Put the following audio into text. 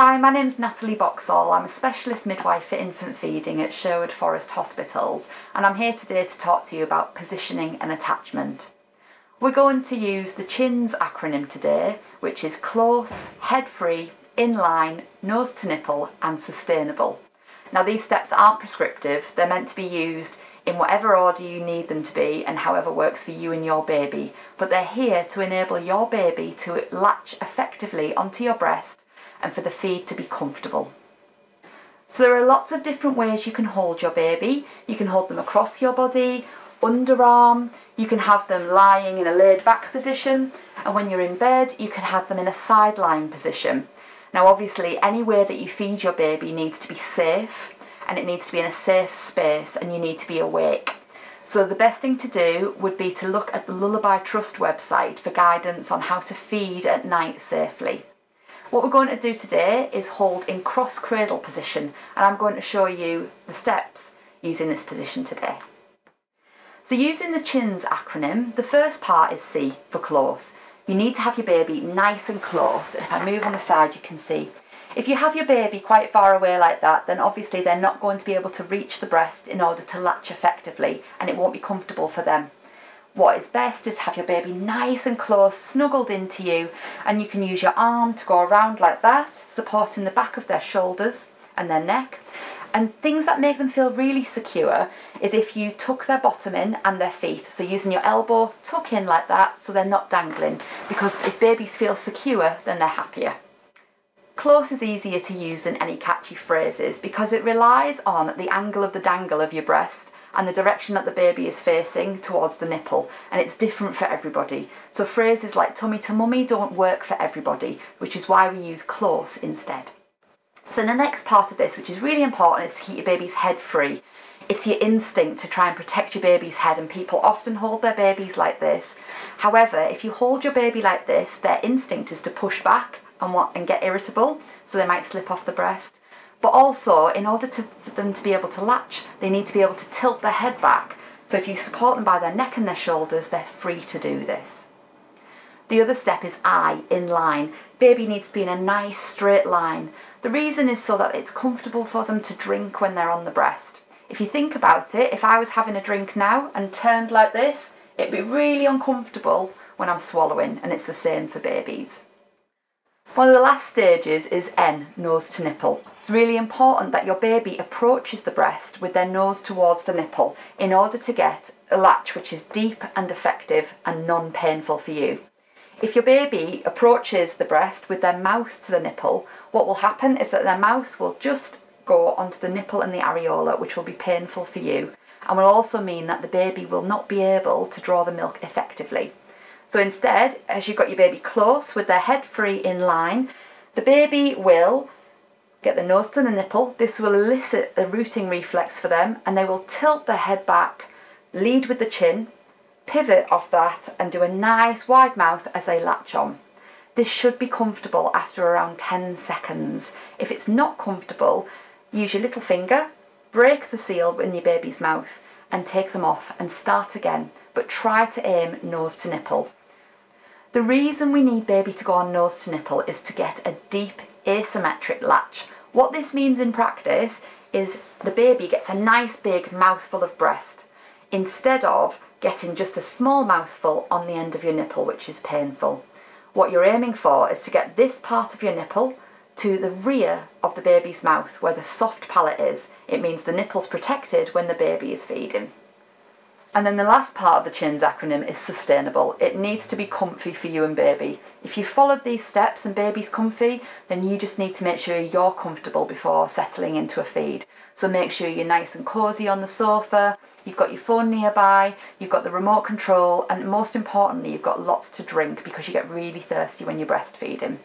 Hi, my name's Natalie Boxall. I'm a specialist midwife for infant feeding at Sherwood Forest Hospitals and I'm here today to talk to you about positioning and attachment. We're going to use the CHINS acronym today, which is close, head free, in line, nose to nipple and sustainable. Now these steps aren't prescriptive, they're meant to be used in whatever order you need them to be and however works for you and your baby, but they're here to enable your baby to latch effectively onto your breast and for the feed to be comfortable. So there are lots of different ways you can hold your baby. You can hold them across your body, underarm, you can have them lying in a laid back position, and when you're in bed, you can have them in a side lying position. Now obviously any way that you feed your baby needs to be safe and it needs to be in a safe space and you need to be awake. So the best thing to do would be to look at the Lullaby Trust website for guidance on how to feed at night safely. What we're going to do today is hold in cross cradle position and I'm going to show you the steps using this position today. So using the CHINS acronym, the first part is C for close. You need to have your baby nice and close. If I move on the side you can see if you have your baby quite far away like that, then obviously they're not going to be able to reach the breast in order to latch effectively and it won't be comfortable for them. What is best is have your baby nice and close, snuggled into you, and you can use your arm to go around like that, supporting the back of their shoulders and their neck. And things that make them feel really secure is if you tuck their bottom in and their feet. So using your elbow, tuck in like that so they're not dangling. Because if babies feel secure, then they're happier. Close is easier to use than any catchy phrases because it relies on the angle of the dangle of your breast and the direction that the baby is facing towards the nipple and it's different for everybody. So phrases like tummy to mummy don't work for everybody which is why we use close instead. So the next part of this which is really important is to keep your baby's head free. It's your instinct to try and protect your baby's head and people often hold their babies like this. However, if you hold your baby like this, their instinct is to push back and, and get irritable, so they might slip off the breast. But also, in order to, for them to be able to latch, they need to be able to tilt their head back. So if you support them by their neck and their shoulders, they're free to do this. The other step is I, in line. Baby needs to be in a nice straight line. The reason is so that it's comfortable for them to drink when they're on the breast. If you think about it, if I was having a drink now and turned like this, it'd be really uncomfortable when I'm swallowing, and it's the same for babies. One of the last stages is N, nose to nipple. It's really important that your baby approaches the breast with their nose towards the nipple in order to get a latch which is deep and effective and non-painful for you. If your baby approaches the breast with their mouth to the nipple, what will happen is that their mouth will just go onto the nipple and the areola, which will be painful for you, and will also mean that the baby will not be able to draw the milk effectively. So instead, as you've got your baby close with their head free in line, the baby will get the nose to the nipple. This will elicit a rooting reflex for them and they will tilt their head back, lead with the chin, pivot off that and do a nice wide mouth as they latch on. This should be comfortable after around 10 seconds. If it's not comfortable, use your little finger, break the seal in your baby's mouth and take them off and start again, but try to aim nose to nipple. The reason we need baby to go on nose to nipple is to get a deep asymmetric latch. What this means in practice is the baby gets a nice big mouthful of breast instead of getting just a small mouthful on the end of your nipple which is painful. What you're aiming for is to get this part of your nipple to the rear of the baby's mouth where the soft palate is. It means the nipple's protected when the baby is feeding. And then the last part of the CHINS acronym is sustainable. It needs to be comfy for you and baby. If you followed these steps and baby's comfy, then you just need to make sure you're comfortable before settling into a feed. So make sure you're nice and cosy on the sofa, you've got your phone nearby, you've got the remote control, and most importantly, you've got lots to drink because you get really thirsty when you're breastfeeding.